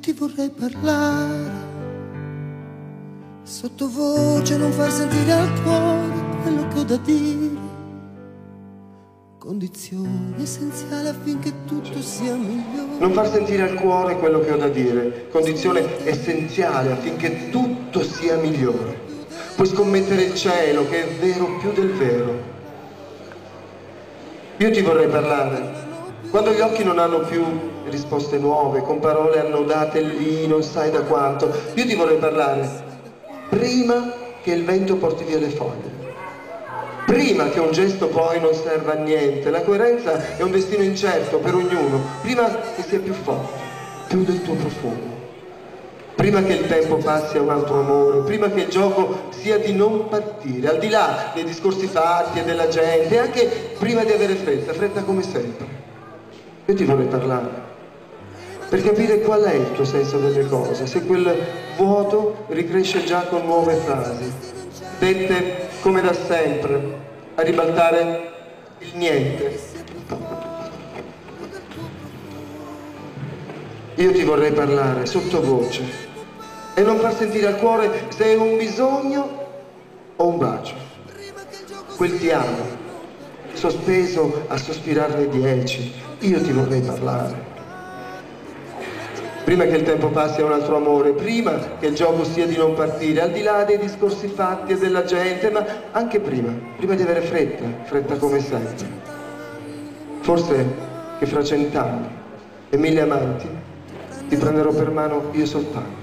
Ti vorrei parlare sottovoce, non far sentire al cuore quello che ho da dire. Condizione essenziale affinché tutto sia migliore. Non far sentire al cuore quello che ho da dire, condizione essenziale affinché tutto sia migliore. Puoi scommettere il cielo che è vero più del vero. Io ti vorrei parlare quando gli occhi non hanno più risposte nuove, con parole annodate lì, non sai da quanto, io ti vorrei parlare prima che il vento porti via le foglie. Prima che un gesto poi non serva a niente, la coerenza è un destino incerto per ognuno, prima che sia più forte, più del tuo profumo. Prima che il tempo passi a un altro amore, prima che il gioco sia di non partire, al di là dei discorsi fatti e della gente, anche prima di avere fretta, fretta come sempre. Io ti vorrei parlare per capire qual è il tuo senso delle cose, se quel vuoto ricresce già con nuove frasi, dette come da sempre, a ribaltare il niente. Io ti vorrei parlare sottovoce e non far sentire al cuore se è un bisogno o un bacio. Quel ti amo, sospeso a sospirarne dieci, io ti vorrei parlare. Prima che il tempo passi a un altro amore, prima che il gioco sia di non partire, al di là dei discorsi fatti e della gente, ma anche prima, prima di avere fretta, fretta come sempre. Forse che fra cent'anni e mille amanti ti prenderò per mano io soltanto.